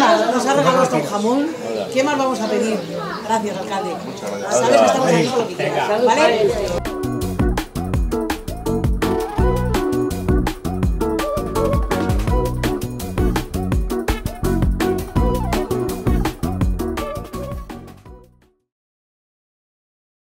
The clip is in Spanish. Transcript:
China nos ha regalado con jamón. ¿Qué más vamos a pedir? Gracias, alcalde. Sabes que estamos aquí con lo que quieras, ¿vale?